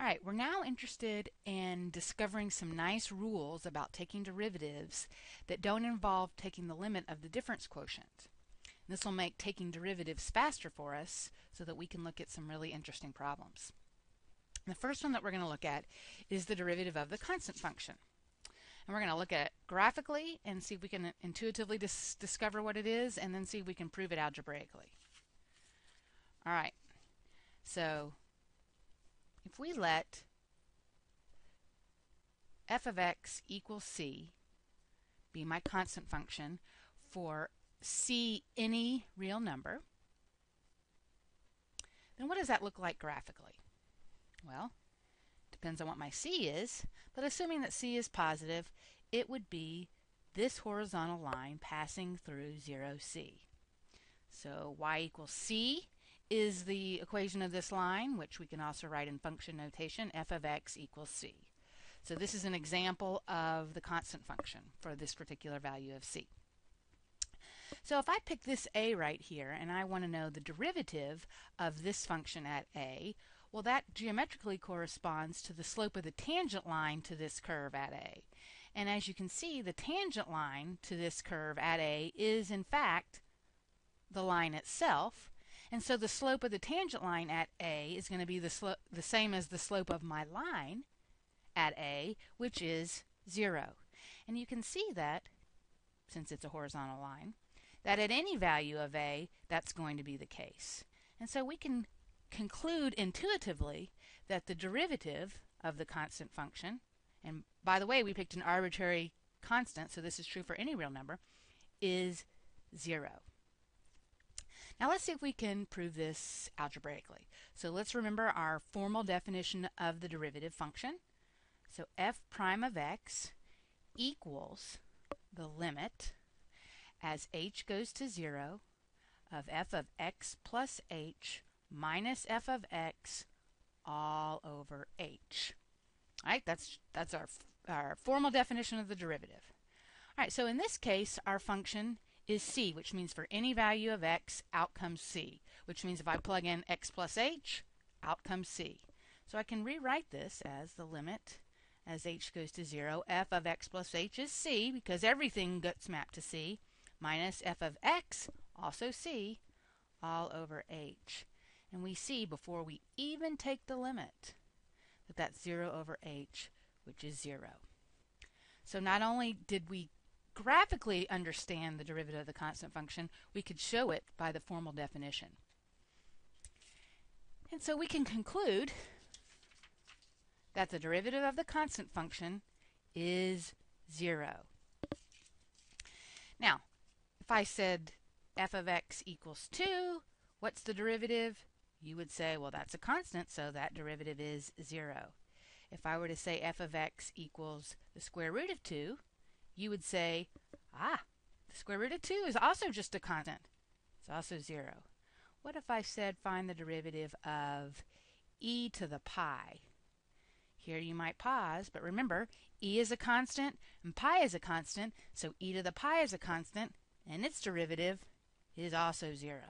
All right, we're now interested in discovering some nice rules about taking derivatives that don't involve taking the limit of the difference quotient. This will make taking derivatives faster for us so that we can look at some really interesting problems. The first one that we're going to look at is the derivative of the constant function. And we're going to look at it graphically and see if we can intuitively dis discover what it is and then see if we can prove it algebraically. All right, so if we let f of x equals c be my constant function for c any real number, then what does that look like graphically? Well, depends on what my c is, but assuming that c is positive, it would be this horizontal line passing through 0c. So y equals c is the equation of this line, which we can also write in function notation, f of x equals c. So this is an example of the constant function for this particular value of c. So if I pick this a right here and I want to know the derivative of this function at a, well that geometrically corresponds to the slope of the tangent line to this curve at a. And as you can see, the tangent line to this curve at a is in fact the line itself, and so the slope of the tangent line at A is going to be the, the same as the slope of my line at A, which is 0. And you can see that, since it's a horizontal line, that at any value of A, that's going to be the case. And so we can conclude intuitively that the derivative of the constant function, and by the way, we picked an arbitrary constant, so this is true for any real number, is 0. Now let's see if we can prove this algebraically. So let's remember our formal definition of the derivative function. So f prime of x equals the limit as h goes to 0 of f of x plus h minus f of x all over h. All right, that's, that's our, our formal definition of the derivative. All right, so in this case, our function is c, which means for any value of x, out comes c, which means if I plug in x plus h, out comes c. So I can rewrite this as the limit as h goes to 0, f of x plus h is c, because everything gets mapped to c, minus f of x, also c, all over h. And we see before we even take the limit that that's 0 over h, which is 0. So not only did we graphically understand the derivative of the constant function, we could show it by the formal definition. And so we can conclude that the derivative of the constant function is 0. Now, if I said f of x equals 2, what's the derivative? You would say, well, that's a constant, so that derivative is 0. If I were to say f of x equals the square root of 2, you would say, ah, the square root of 2 is also just a constant. It's also 0. What if I said find the derivative of e to the pi? Here you might pause, but remember, e is a constant and pi is a constant, so e to the pi is a constant, and its derivative is also 0.